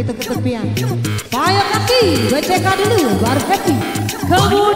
kita ke tepian. Payung kaki, BCK dulu, baru happy. Kemudian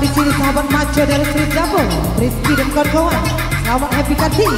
di sini sahabat maco dari Street Jumbo, Rizky dan kawan-kawan. Selamat happy cutting.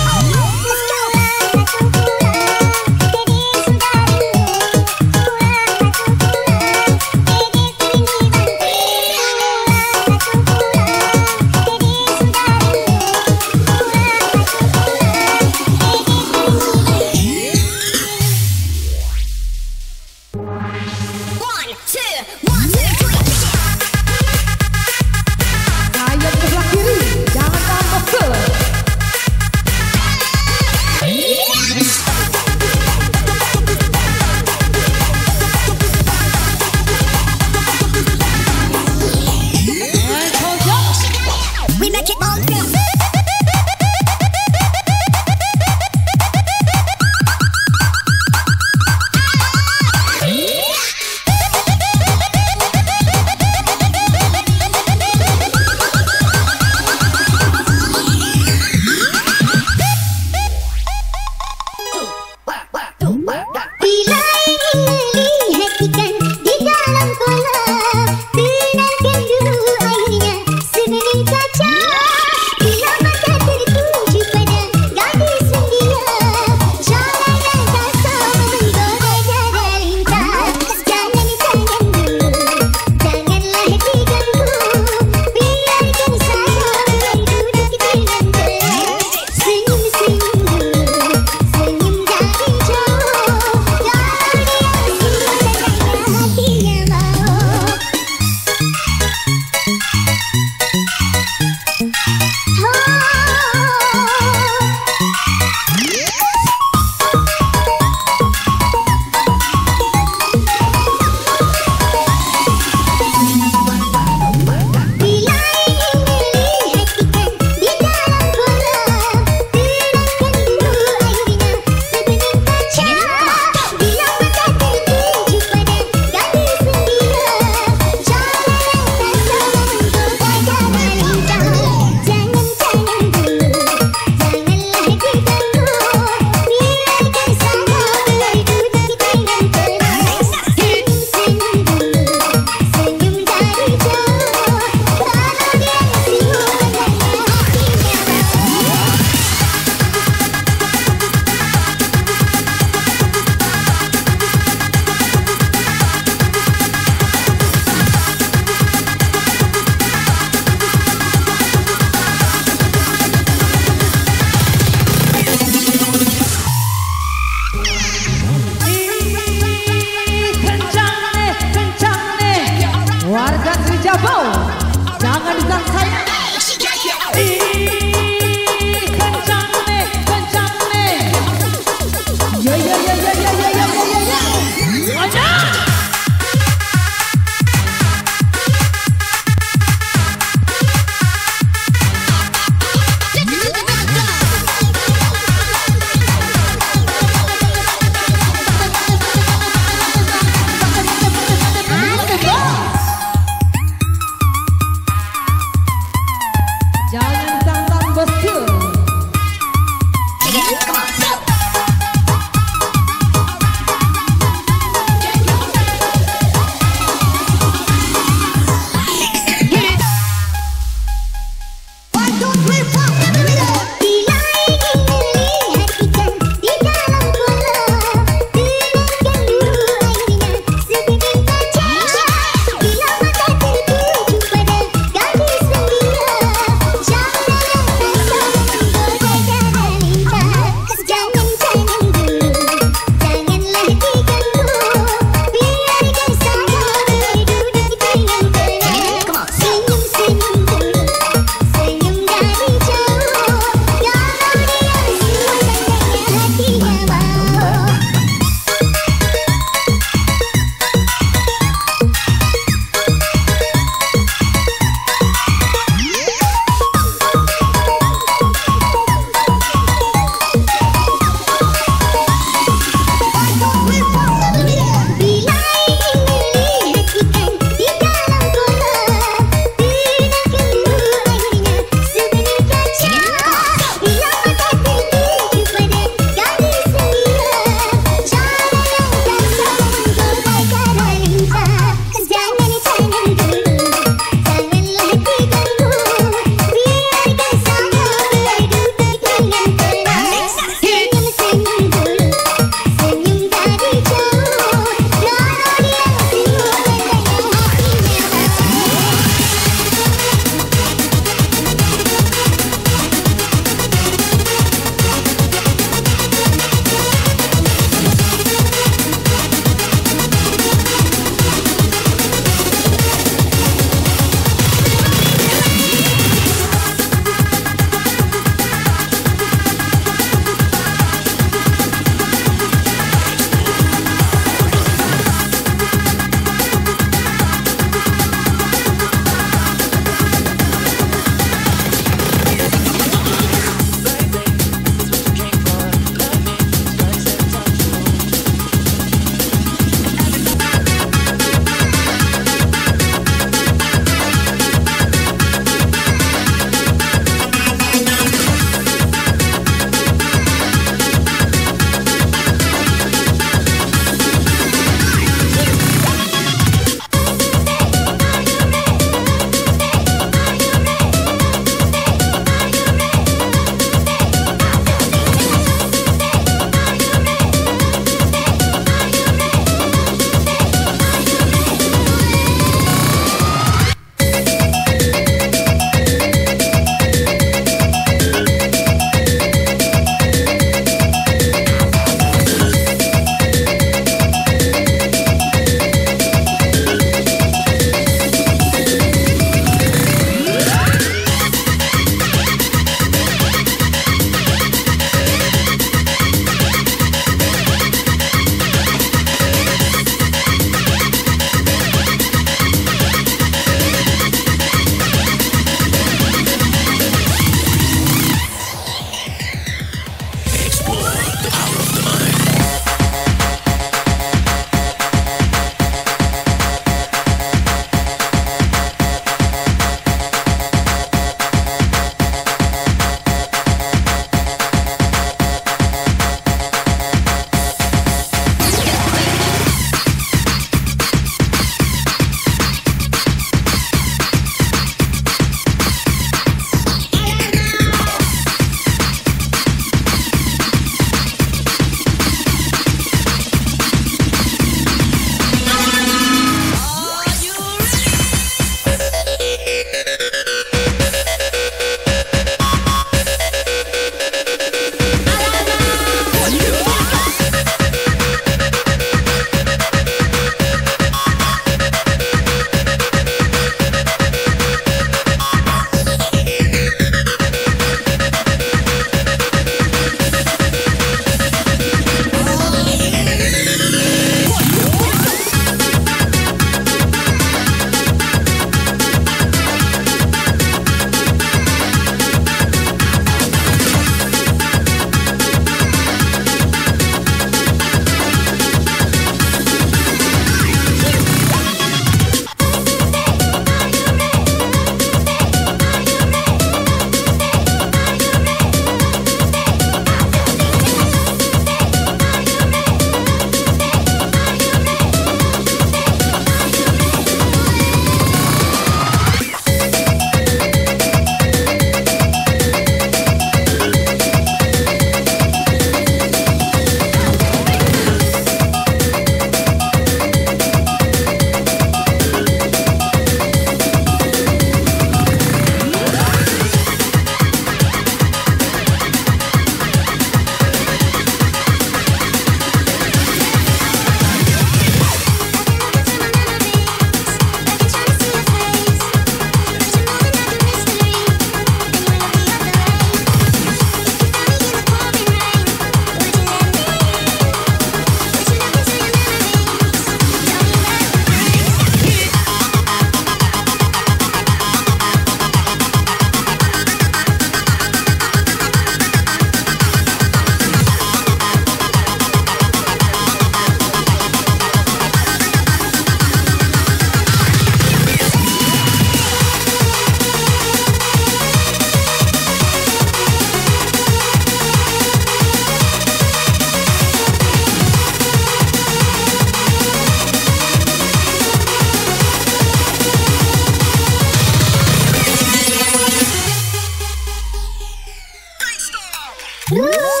Woo!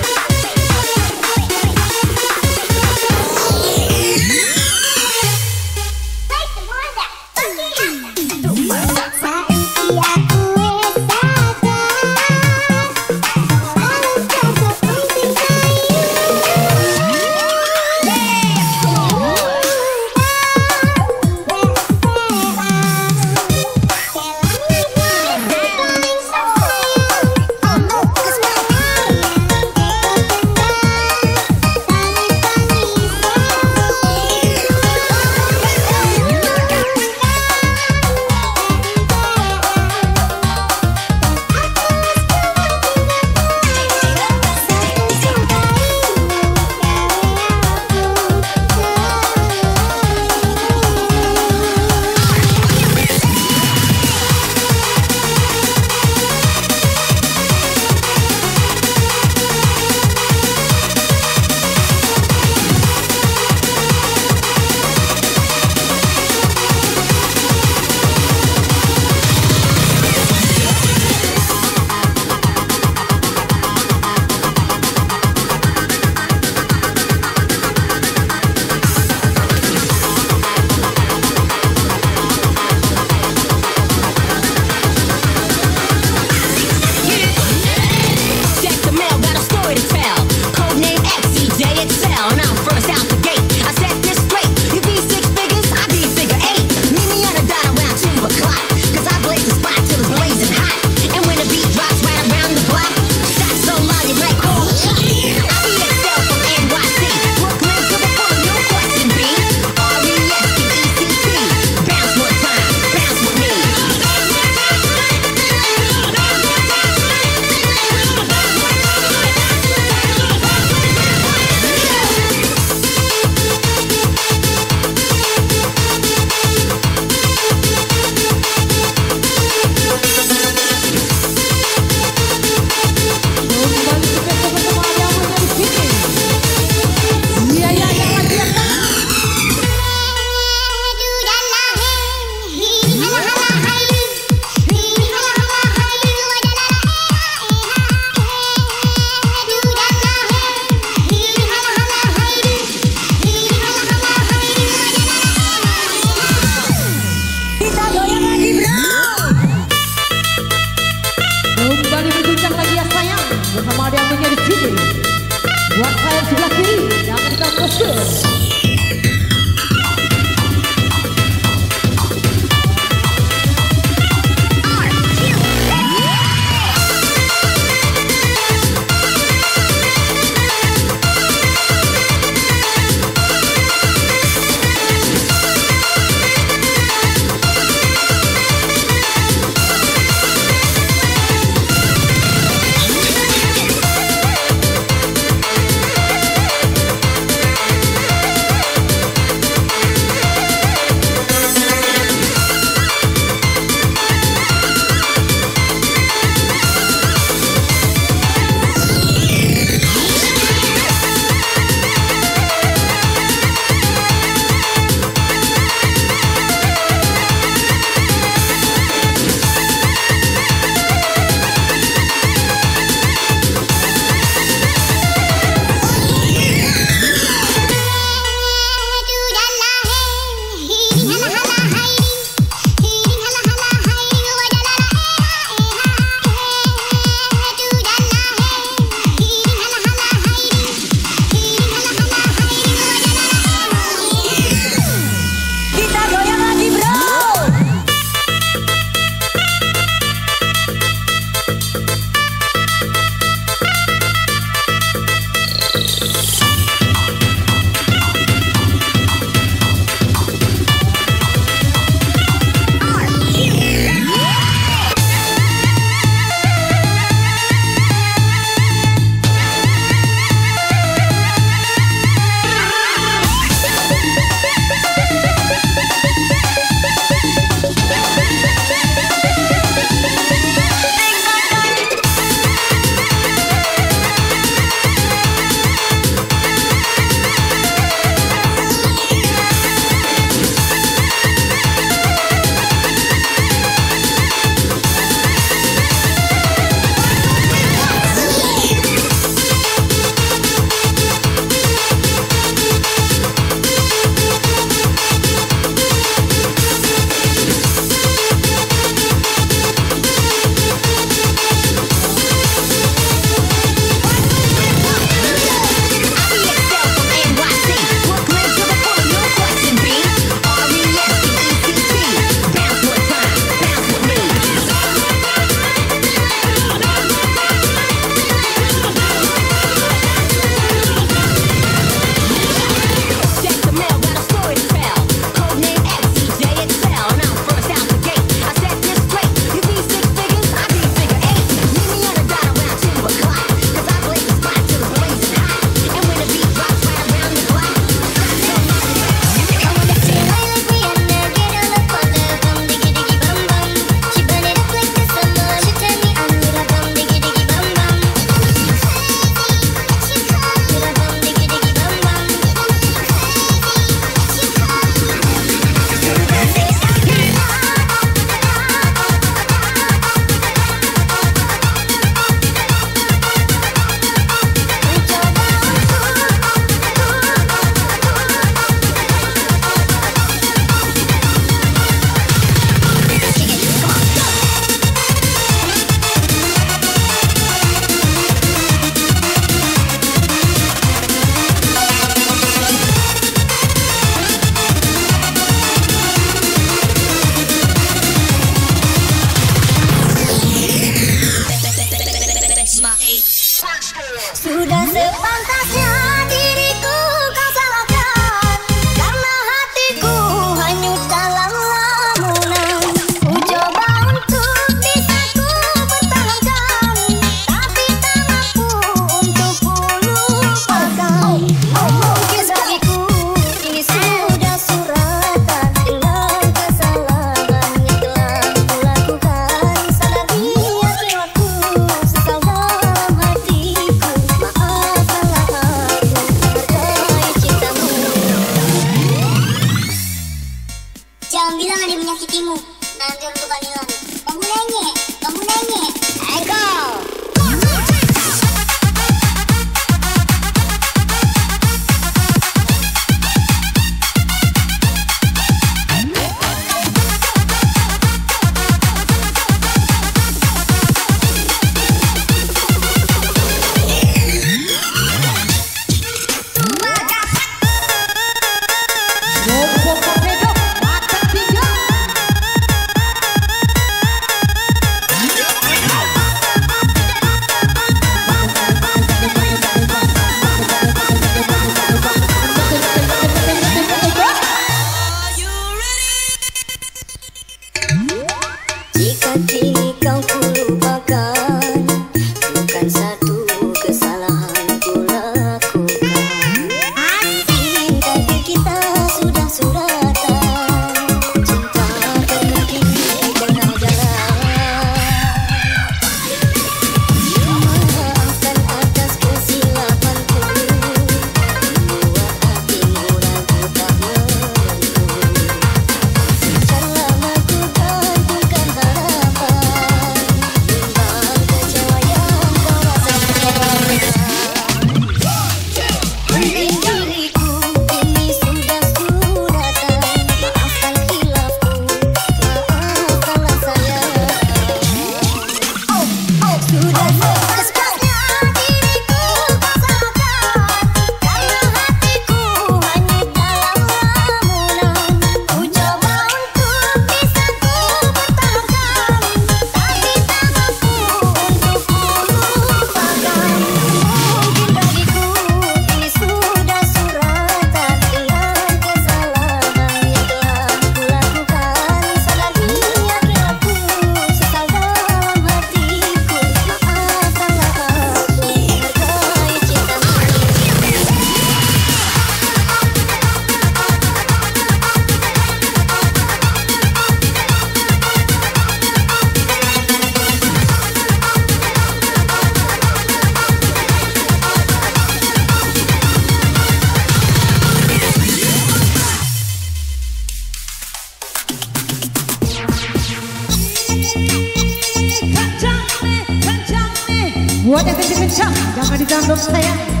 Give me time, y'all ready to go stairs.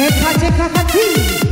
है खाचे खा